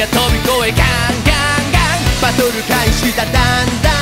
が飛び越えガンガンガンバトル開始だだんだん